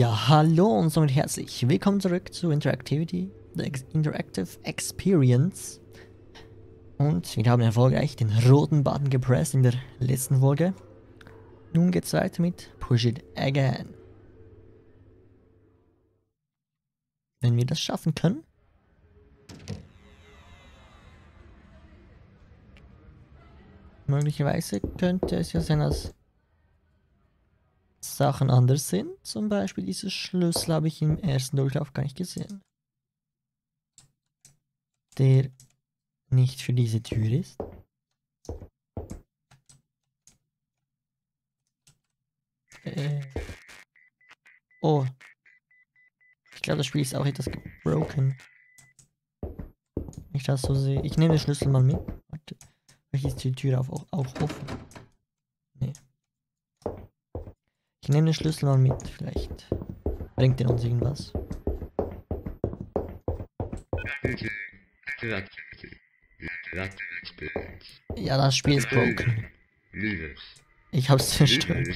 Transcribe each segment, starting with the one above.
Ja, hallo und somit herzlich willkommen zurück zu Interactivity, the Interactive Experience. Und wir haben erfolgreich den roten Button gepresst in der letzten Folge. Nun geht's weiter mit Push It Again. Wenn wir das schaffen können. Möglicherweise könnte es ja sein, dass Sachen anders sind. Zum Beispiel dieses Schlüssel habe ich im ersten Durchlauf gar nicht gesehen. Der nicht für diese Tür ist. Äh. Oh. Ich glaube, das Spiel ist auch etwas gebroken. Ich das so sehe. Ich nehme den Schlüssel mal mit. Warte. Vielleicht ist die Tür auch, auch offen. Nee. Ich nehme den Schlüssel mal mit. Vielleicht bringt er uns irgendwas. Ja, das Spiel ist broken. Ich hab's zerstört.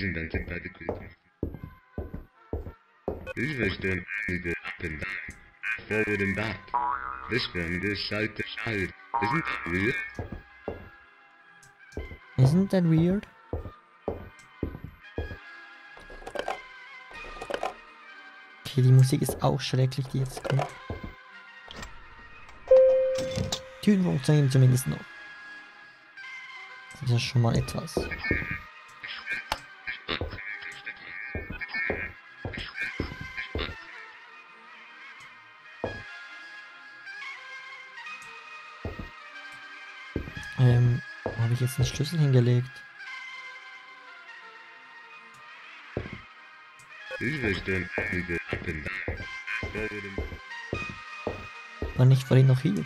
Forward and back. This one is side to side. Isn't that weird? Isn't that weird? Okay, die Musik ist auch schrecklich, die jetzt kommt. Türen funktionieren zumindest noch. Das ist ja schon mal etwas. Ähm, wo habe ich jetzt einen Schlüssel hingelegt? War nicht vorhin noch hier?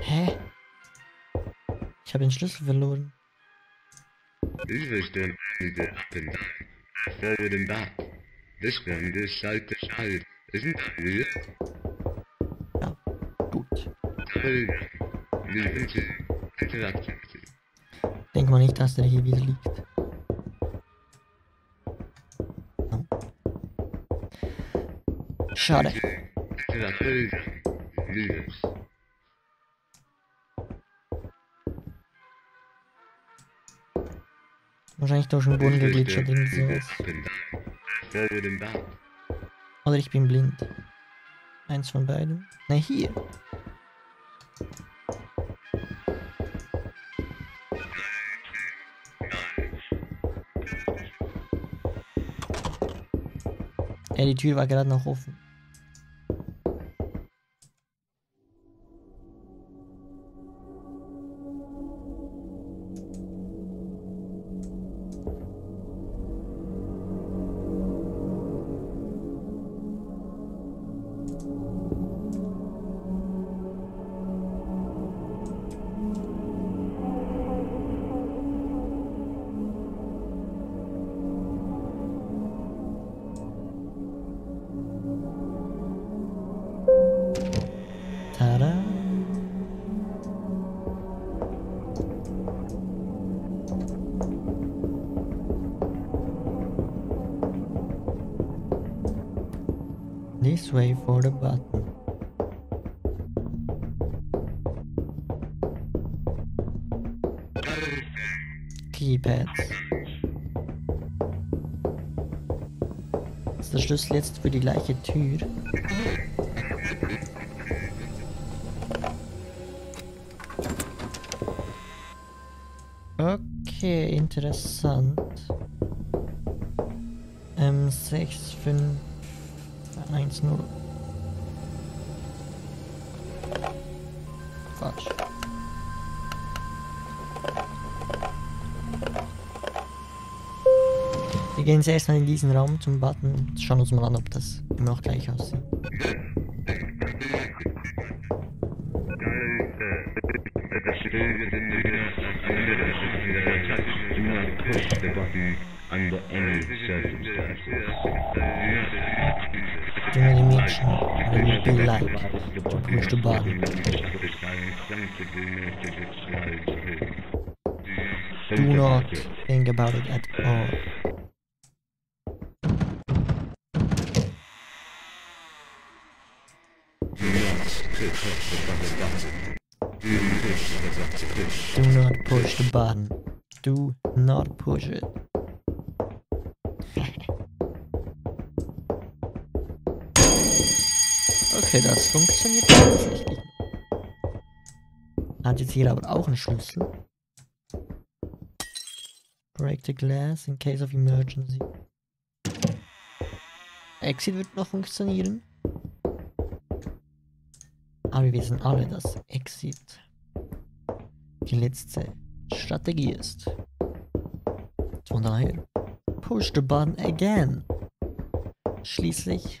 Hä? Ich habe den Schlüssel verloren. This one is side to side. Isn't that Denk mal nicht, dass der hier wieder liegt. Oh. Schade. Wahrscheinlich durch den Boden. Forward and back. Oder ich bin blind. Eins von beiden. Na hier. Ja, die Tür war gerade noch offen. This way for the button. Keypads. Ist der Schlüssel jetzt für die gleiche Tür? Okay, interessant. Ähm, 6, 5, 1, 0. Quatsch. Wir gehen jetzt erstmal in diesen Raum zum Button und schauen uns mal an, ob das immer noch gleich aussieht. Like to push the button. Do not think about it at all. Do not push the button. Do not push it. Okay, das funktioniert tatsächlich. Hat jetzt hier aber auch einen Schlüssel. Break the glass in case of emergency. Exit wird noch funktionieren. Aber wir wissen alle, dass Exit die letzte Strategie ist. Von daher, push the button again. Schließlich.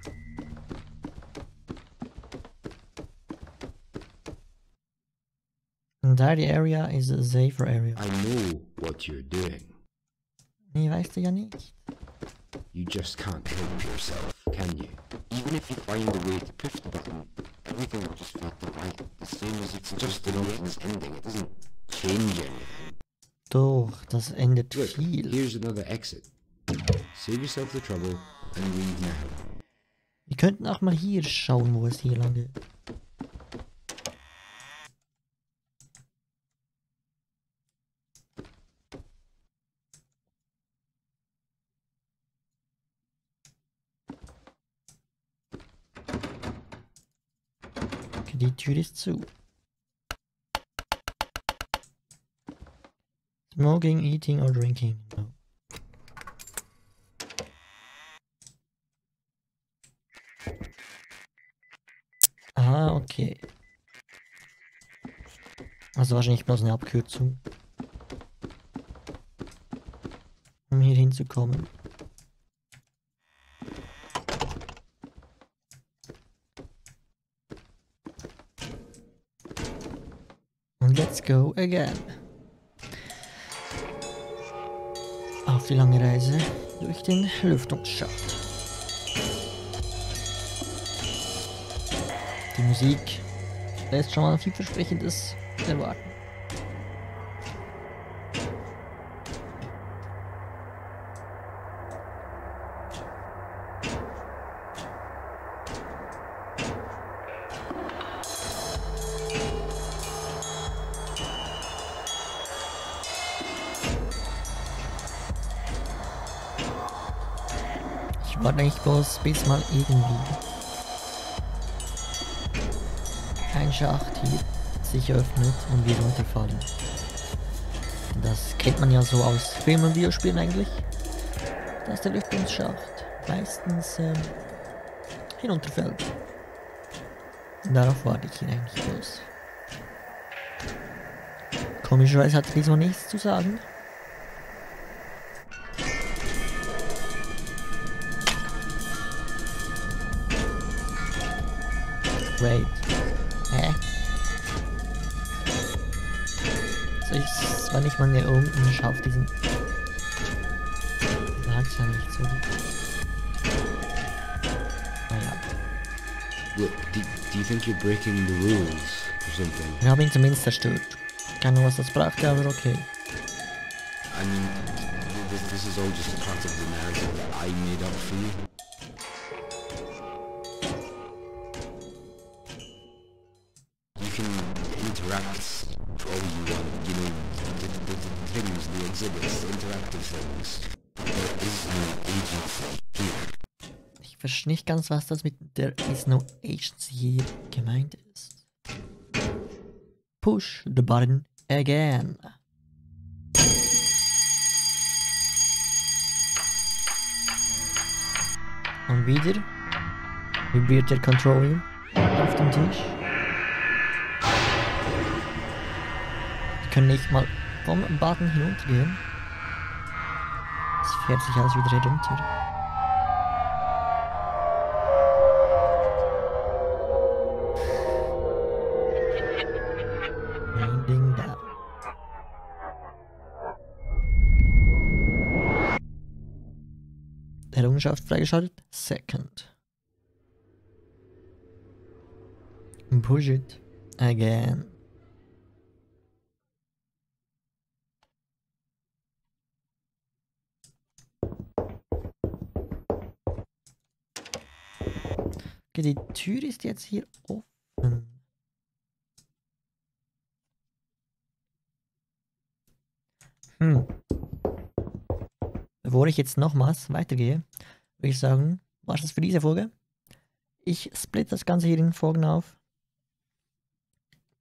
Entire area is a safer area. I know what you're doing. Nee, weißt du ja nicht. You just can't help yourself, can you? Even if you find a way to push the button, everything will just feel right. The same as it's just an obvious ending. It doesn't change anything. Doch, das endet Look, viel. here's another exit. Save yourself the trouble and leave now. Wir könnten auch mal hier schauen, wo es hier lang geht. Die Tür ist zu. Smoking, eating or drinking? No. Ah, okay. Also wahrscheinlich bloß eine Abkürzung. Um hier hinzukommen. Und go again. Auf die lange Reise durch den Lüftungsschacht. Die Musik lässt schon mal vielversprechendes erwarten. Warte eigentlich bloß bis mal irgendwie ein Schacht hier sich öffnet und wir runterfallen. Das kennt man ja so aus Film- und Videospielen eigentlich, dass der Lüftungsschacht meistens ähm, hinunterfällt. Darauf warte ich hier eigentlich bloß. Komischerweise hat er diesmal nichts zu sagen. Wait. Hä? So, ich war nicht mal hier unten, ich auf diesen... Ja nicht gut. Naja, Look, do, do you think you're breaking the rules or something? wir haben ihn zumindest zerstört. Keine Ahnung, was das brachte, aber okay. I mean, this, this is all just part of the narrative that I made up for. You exhibits, interactive things. There is no agency here. Ich verstehe nicht ganz, was das mit der is no agency hier gemeint ist. Push the button again. Und wieder vibriert der Controller auf dem Tisch. können nicht mal vom Baden hinuntergehen. Es fährt sich alles wieder herunter. Winding down. Errungenschaft freigeschaltet. Second. Push it again. Die Tür ist jetzt hier offen. Hm. Bevor ich jetzt nochmals weitergehe, würde ich sagen, war das für diese Folge. Ich split das Ganze hier in Folgen auf.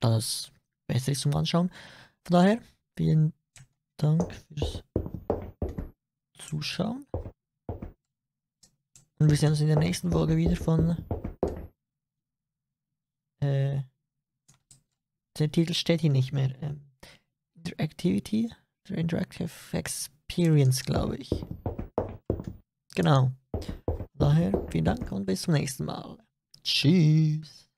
Da das besser ist zum Anschauen. Von daher, vielen Dank fürs Zuschauen. Und wir sehen uns in der nächsten Folge wieder von. Äh, der Titel steht hier nicht mehr. Ähm, Interactivity, Interactive Experience, glaube ich. Genau. Daher vielen Dank und bis zum nächsten Mal. Tschüss.